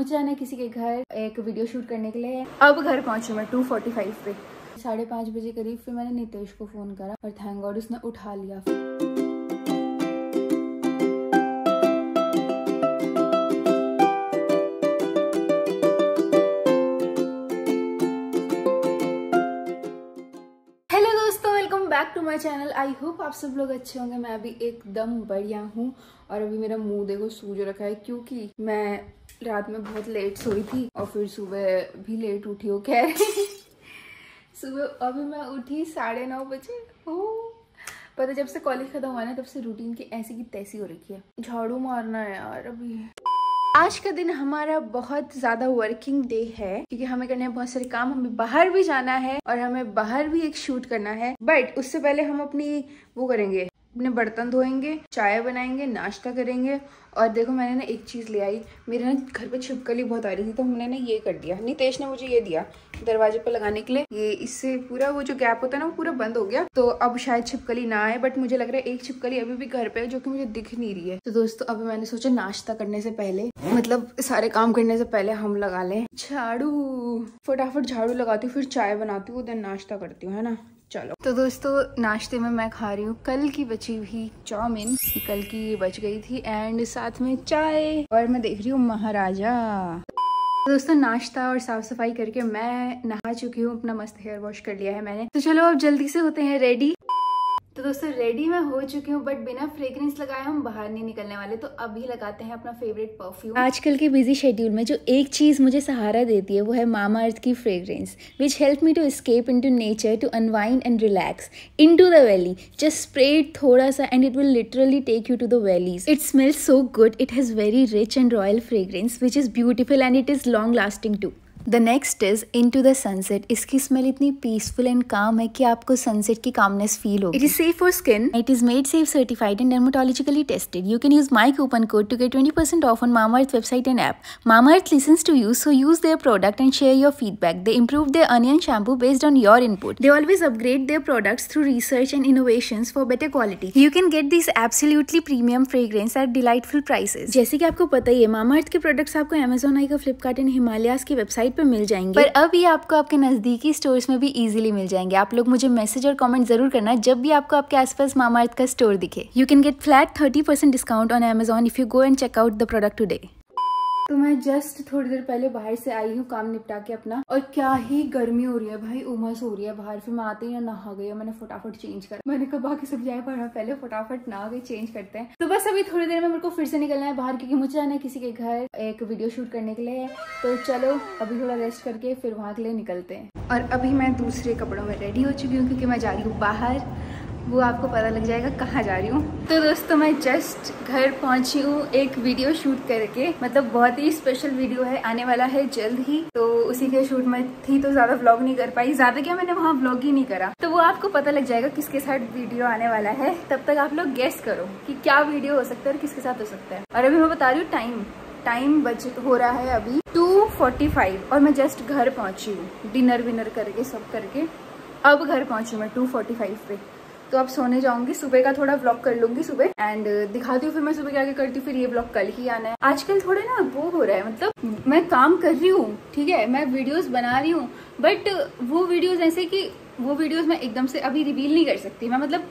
मुझे आना है किसी के घर एक वीडियो शूट करने के लिए। अब घर पहुँची मैं 2:45 पे। साढ़े पाँच बजे करीब फिर मैंने नितेश को फ़ोन करा और थैंक गॉड उसने उठा लिया। Back to my channel I hope आप सब लोग अच्छे होंगे। मैं अभी एकदम बढ़िया हूँ और अभी मेरा मुँह देखो सूज रखा है क्योंकि मैं रात में बहुत लेट सोई थी और फिर सुबह भी लेट उठी हो कह सुबह, अभी मैं उठी साढ़े नौ बजे। ओ, पता जब से कॉलेज खत्म हुआ ना, तब से रूटीन की ऐसी की तैसी हो रखी है। झाड़ू मारना है यार अभी। आज का दिन हमारा बहुत ज़्यादा वर्किंग डे है, क्योंकि हमें करने हैं बहुत सारे काम, हमें बाहर भी जाना है और हमें बाहर भी एक शूट करना है। बट उससे पहले हम अपनी वो करेंगे अपने बर्तन धोएँगे, चाय बनाएँगे, नाश्ता करेंगे और देखो मैंने ना एक चीज़ ले आई। मेरे ना घर पे छिपकली बहुत आ रही थी तो हमने ना ये कर दिया। नितेश ने मुझे ये दिया दरवाजे पर लगाने के लिए। ये इससे पूरा वो जो गैप होता है ना वो पूरा बंद हो गया। तो अब शायद छिपकली ना आए बट मुझे लग रहा है एक छिपकली अभी भी घर पे है जो कि मुझे दिख नहीं रही है। तो दोस्तों, अभी मैंने सोचा नाश्ता करने से पहले मतलब सारे काम करने से पहले हम लगा लें झाड़ू। फटाफट झाड़ू लगाती हूँ, फिर चाय बनाती हूँ देन नाश्ता करती हूँ, है ना? चलो। तो दोस्तों, नाश्ते में मैं खा रही हूँ। कल की बची हुई चाउमीन। कल की बच गई थी एंड साथ में चाय। और मैं देख रही हूँ महाराजा। दोस्तों, नाश्ता और साफ़ सफ़ाई करके मैं नहा चुकी हूँ। अपना मस्त हेयर वॉश कर लिया है मैंने। तो चलो, अब जल्दी से होते हैं रेडी तो दोस्तों रेडी मैं हो चुकी हूँ बट बिना फ्रेग्रेंस लगाए हम बाहर नहीं निकलने वाले तो अभी लगाते हैं अपना फेवरेट परफ्यूम आजकल के बिज़ी शेड्यूल में जो एक चीज़ मुझे सहारा देती है, वो है मामा अर्थ की fragrance which help me to escape into nature to unwind and relax into the valley just spread थोड़ा सा and it will literally take you to the valleys it smells so good it has very rich and royal fragrance which is beautiful and it is long lasting to the next is into the sunset इसकी smell इतनी peaceful and calm है कि आपको sunset की calmness feel हो it is safe for skin it is made safe certified and dermatologically tested you can use my coupon code to get twenty percent off on Mamaearth website and app Mamaearth listens to you so use their product and share your feedback they improve their onion shampoo based on your input they always upgrade their products through research and innovation for better quality you can get this absolutely premium fragrance at delightful prices जैसे कि आपको पता ही है मामा अर्थ के products आपको Amazon आई का Flipkart and Himalayas की वेबसाइट पर मिल जाएँगे। पर अब ये आपको आपके नज़दीकी स्टोर्स में भी इजीली मिल जाएँगे। आप लोग मुझे मैसेज और कमेंट ज़रूर करना जब भी आपको आपके आसपास मामा अर्थ का स्टोर दिखे। You can get flat thirty percent discount on Amazon if you go and checkout the product today तो मैं जस्ट थोड़ी देर पहले बाहर से आई हूँ, काम निपटा के अपना। और क्या ही गर्मी हो रही है भाई, उमस हो रही है बाहर फिर मैं आते ही नहा गई मैंने फटाफट चेंज कर। मैंने कहा, बाकी सब जाए पर पहले, फटाफट नहा गई चेंज करते हैं। तो बस अभी थोड़ी देर में मेरे को फिर से निकलना है बाहर, क्योंकि मुझे जाना है किसी के घर, एक वीडियो शूट करने के लिए। तो चलो, अभी थोड़ा रेस्ट करके फिर वहाँ के लिए निकलते हैं। और अभी मैं दूसरे कपड़ों में रेडी हो चुकी हूँ, क्योंकि मैं जा रही हूँ बाहर। वो आपको पता लग जाएगा कहाँ जा रही हूँ। तो दोस्तों, मैं जस्ट घर पहुँची हूँ एक वीडियो शूट करके। मतलब बहुत ही स्पेशल वीडियो है, आने वाला है जल्द ही। तो उसी के शूट में थी तो ज़्यादा व्लॉग नहीं कर पाई। ज़्यादा क्या मैंने वहाँ व्लॉग ही नहीं करा। तो वो आपको पता लग जाएगा किसके साथ वीडियो आने वाला है। तब तक आप लोग गेस करो कि क्या वीडियो हो सकता है और किसके साथ हो सकता है। और अभी मैं बता रही हूँ टाइम टाइम बच हो रहा है अभी 2:45 और मैं जस्ट घर पहुँची हूँ। डिनर विनर करके, सब करके। अब घर पहुँची मैं 2:45 पे। तो अब सोने जाऊँगी, सुबह का थोड़ा ब्लॉग कर लूँगी सुबह। एंड दिखाती हूँ फिर मैं सुबह क्या क्या करती हूँ, फिर ये ब्लॉग कल ही आना है। आजकल थोड़े ना वो हो रहा है मतलब मैं काम कर रही हूँ, ठीक है? मैं वीडियोस बना रही हूँ बट वो वीडियोस ऐसे कि वो वीडियोस मैं एकदम से अभी रिवील नहीं कर सकती। मैं मतलब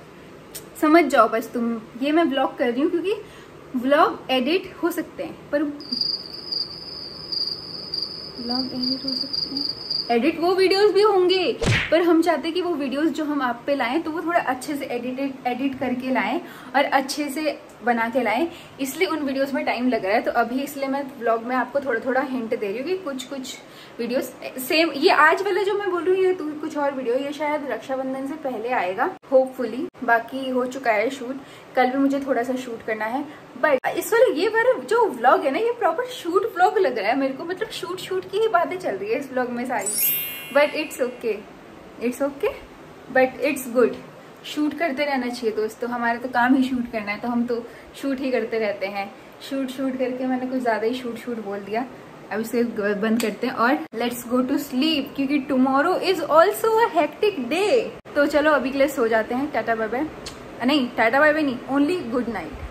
समझ जाओ बस तुम, ये मैं ब्लॉग कर रही हूँ क्योंकि व्लॉग एडिट हो सकते हैं, पर व्लॉग एडिट हो सकते हैं। एडिट वो वीडियोस भी होंगे। पर हम चाहते हैं कि वो वीडियोस जो हम आप पे लाएँ तो वो थोड़ा अच्छे से एडिटेड एडिट करके लाएँ और अच्छे से बना के लाएँ। इसलिए उन वीडियोस में टाइम लग रहा है। तो अभी इसलिए मैं ब्लॉग में आपको थोड़ा थोड़ा हिंट दे रही हूँ कि कुछ कुछ वीडियोस सेम ये आज वाला जो मैं बोल रही हूँ, ये कुछ और वीडियो ये शायद रक्षाबंधन से पहले आएगा होपफुली बाकी हो चुका है शूट कल भी मुझे थोड़ा सा शूट करना है। बट इस वाले ये वाला जो व्लॉग है ना, ये प्रॉपर शूट व्लॉग लग रहा है मेरे को। मतलब शूट शूट की ही बातें चल रही है इस व्लॉग में सारी। But it's okay it's okay but it's good shoot करते रहना चाहिए दोस्तों। हमारा तो काम ही शूट करना है तो हम तो शूट ही करते रहते हैं। शूट शूट करके मैंने कुछ ज़्यादा ही शूट शूट बोल दिया। अब इसे बंद करते हैं और लेट्स गो टू स्लीप क्योंकि tomorrow is also a hectic day तो चलो, अभी के लिए सो जाते हैं। टाटा बाय बाय नहीं, टाटा बाय बाय नहीं only good night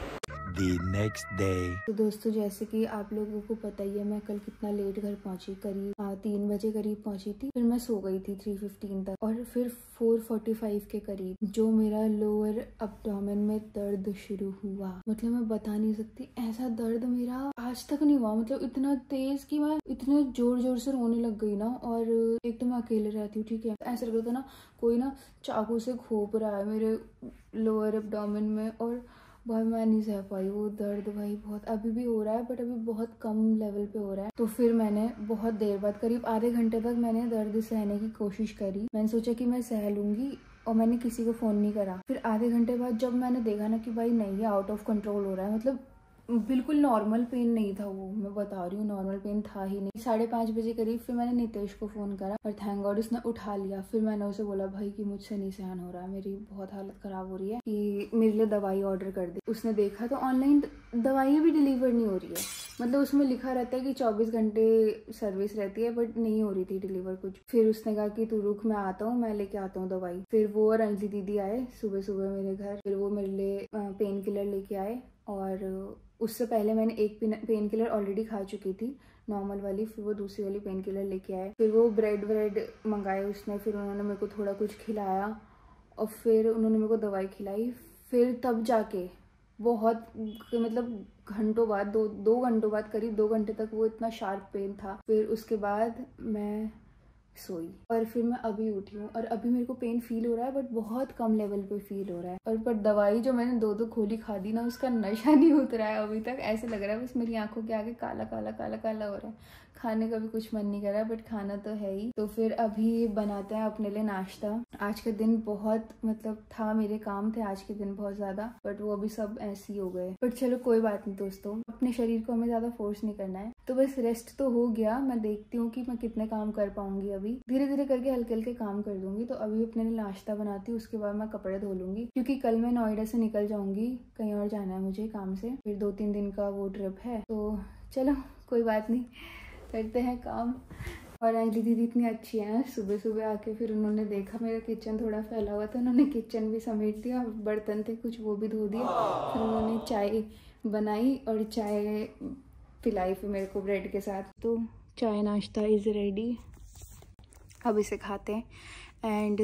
the next day. तो दोस्तों, जैसे कि आप लोगों को पता ही है, मैं कल कितना लेट घर पहुँची, करीब तीन बजे करीब पहुँची थी, फिर मैं सो गई थी थ्री फिफ्टीन तक और फिर फोर फोर्टी फाइव के करीब, जो मेरा लोअर अपडोमेन में दर्द शुरू हुआ। मतलब मैं बता नहीं सकती, ऐसा दर्द मेरा आज तक नहीं हुआ। मतलब इतना तेज कि मैं इतने ज़ोर ज़ोर से रोने लग गई ना और एक तो मैं अकेले रहती हूँ, ठीक है? ऐसा लग रहा था ना, कोई ना चाकू से खोप रहा है मेरे लोअर एबडामिन में और भाई मैं नहीं सह पाई, वो दर्द भाई बहुत, अभी भी हो रहा है बट अभी बहुत कम लेवल पे हो रहा है। तो फिर मैंने बहुत देर बाद, करीब आधे घंटे तक मैंने दर्द सहने की कोशिश करी। मैंने सोचा कि मैं सह लूँगी और मैंने किसी को फ़ोन नहीं करा। फिर आधे घंटे बाद जब मैंने देखा ना कि भाई नहीं, ये आउट ऑफ़ कंट्रोल हो रहा है मतलब बिल्कुल नॉर्मल पेन नहीं था वो, मैं बता रही हूँ नॉर्मल पेन था ही नहीं। साढ़े पाँच बजे करीब फिर मैंने नितेश को फ़ोन करा और थैंक गॉड उसने उठा लिया। फिर मैंने उसे बोला, भाई, कि मुझसे नहीं सहन हो रहा है, मेरी बहुत हालत ख़राब हो रही है, कि मेरे लिए दवाई ऑर्डर कर दी। उसने देखा तो ऑनलाइन दवाइयाँ भी डिलीवर नहीं हो रही है। मतलब उसमें लिखा रहता है कि 24 घंटे सर्विस रहती है बट नहीं हो रही थी डिलीवर कुछ। फिर उसने कहा कि, तू रुक, मैं आता हूँ, मैं लेके आता हूँ दवाई। फिर वो और अंजलि दीदी आए सुबह सुबह मेरे घर। फिर वो मेरे लिए पेन किलर लेके आए। और उससे पहले मैंने एक पेन किलर ऑलरेडी खा चुकी थी नॉर्मल वाली, फिर वो दूसरी वाली पेन किलर लेके आए। फिर वो ब्रेड व्रेड मंगाए उसने, फिर उन्होंने मेरे को थोड़ा कुछ खिलाया और फिर उन्होंने मेरे को दवाई खिलाई। फिर तब जाके बहुत मतलब घंटों बाद, दो दो घंटों बाद, करीब दो घंटे तक वो इतना शार्प पेन था। फिर उसके बाद मैं सोई। और फिर मैं अभी उठी हूँ और अभी मेरे को पेन फील हो रहा है बट बहुत कम लेवल पे फील हो रहा है। और बट दवाई जो मैंने दो दो खोली खा दी ना, उसका नशा नहीं उतरा है अभी तक। ऐसे लग रहा है बस मेरी आँखों के आगे काला काला काला काला हो रहा है। खाने का भी कुछ मन नहीं करा बट खाना तो है ही। तो फिर अभी बनाते हैं अपने लिए नाश्ता। आज का दिन बहुत मतलब था मेरे काम थे आज के दिन बहुत ज़्यादा बट वो अभी सब ऐसे ही हो गए। बट चलो कोई बात नहीं दोस्तों, अपने शरीर को हमें ज़्यादा फोर्स नहीं करना है। तो बस रेस्ट तो हो गया, मैं देखती हूँ कि मैं कितने काम कर पाऊँगी अभी। धीरे धीरे करके हल्के हल्के काम कर दूँगी तो अभी अपने लिए नाश्ता बनाती हूँ, उसके बाद मैं कपड़े धो लूँगी। क्योंकि कल मैं नोएडा से निकल जाऊँगी, कहीं और जाना है मुझे काम से। फिर दो तीन दिन का वो ट्रिप है तो चलो कोई बात नहीं। करते हैं काम। और अंजलि दीदी इतनी अच्छी है सुबह सुबह आके फिर उन्होंने देखा, मेरा किचन थोड़ा फैला हुआ था, उन्होंने किचन भी समेट दिया बर्तन थे कुछ, वो भी धो दिया फिर उन्होंने चाय बनाई और चाय पिलाई फिर मेरे को ब्रेड के साथ। तो चाय नाश्ता इज़ रेडी अब इसे खाते हैं। एंड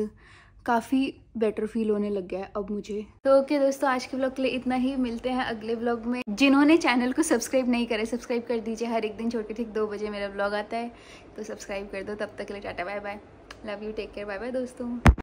काफ़ी बेटर फील होने लग गया है अब मुझे। तो ओके okay, दोस्तों आज के ब्लॉग के लिए इतना ही। मिलते हैं अगले ब्लॉग में। जिन्होंने चैनल को सब्सक्राइब नहीं करे सब्सक्राइब कर दीजिए। हर एक दिन छोटे ठीक दो बजे मेरा ब्लॉग आता है। तो सब्सक्राइब कर दो। तब तक के लिए tata bye bye love you take care bye bye दोस्तों।